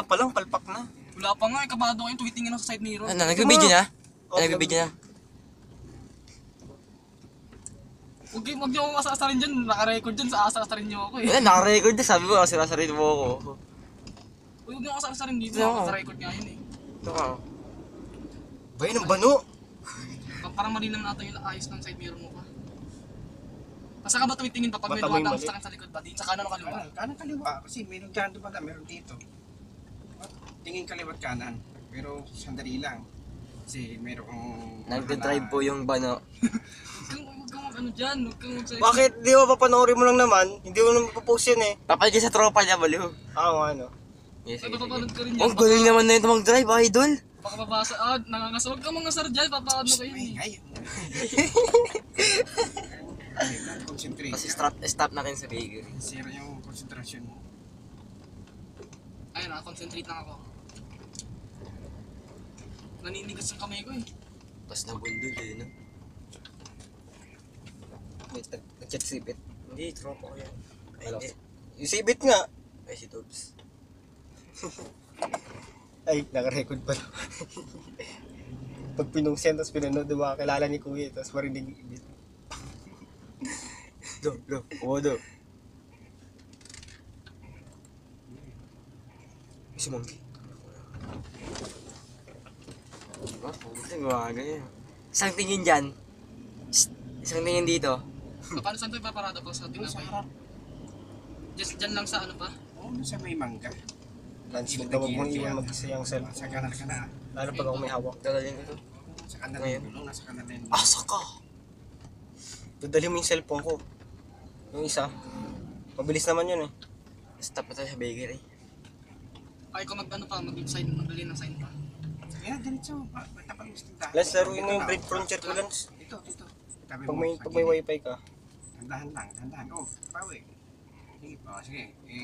ano pa lang, palpak na. Wala pa nga, eh, kabado kayo tuwitingin sa side mirror. Ano, nagbibideo na? Oh, Ano, nagbibideo na? Huwag kayo, huwag niyo akong asa-asarin dyan, naka-record dyan, sa asa-asarin niyo ako eh. Wala, naka-record na. Sabi mo, sinasarin mo ako. Huwag niyo akong asa-asarin dito, Oo. naka-record nga yun eh. Ito ka. Bay, ng bano. Pa- Parang mali naman natin yung ayos ng side mirror mo pa. Basta ka ba tumitingin pa pag may Bata mo yung dumatang mali. sa akin sa likod ba? Di sa kanan o kaliwa? Kanan, kanan kaliwa. Kasi meron dyan dumaga, meron dito. Tingin kaliwat kanan. Pero sandali lang. Kasi meron kong... Nagdadrive po yung bano. Kang, kang ano dyan, huwag kang mag Bakit? Di ba papanoorin mo lang naman? Hindi mo naman papost yun eh. Papaligay sa tropa niya, baliw. Ah, oo, ano. Yes, Ay, yes, papapanood rin yan. Oh, galing naman na ito mag-drive, idol. Baka mabasa, ah, nangangas. Huwag kang mga sar dyan, papaano ko yun eh. Ay, ay. Concentrate. Kasi stop, stop natin sa bakery. Zero yung konsentrasyon mo. Ayun ah, concentrate lang ako. Naninigas yung kamay ko eh. Tapos nabundol eh, no? Wait, nag- nag-chat si Bit. Hindi, tropa ko yan. Ay, Hello. hindi. Yung si Bit nga. Ay, si Tobs. Ay, naka-record pa. Pag pinungsen, tapos pinanood, di ba, kilala ni Kuya, tapos marinig ni Bit. Do, do, oo, do. Si Monkey. Puti, gawaga yun. Isang tingin dyan. Isang tingin dito. So, paano saan tayo paparada po sa Doon sa tinapay? harap. Just dyan lang sa ano pa? Oo, doon sa may mangga. Lance, huwag na huwag mong iwan mag-isa yung cellphone. Sa kanan ka na. Lalo pag ako may hawak. Dadalhin ko to. Sa kanan Ngayon? yung gulong, nasa kanan na yun. Asa ka? Dadali mo yung cellphone ko. Yung isa. Mabilis naman yun eh. Stop na tayo sa bakery. Ay, kung mag ano pa, mag-sign, magdali ng sign pa. Ganito, pa- tapat mo sa tindahan. Lance, laruin mo yung bread frontier ko, Lance. Ito, ito. Tabi Pag may, pag may wifi ka. Tandahan lang, tandahan. Oh, pawi. Sige, oh, sige. Eh,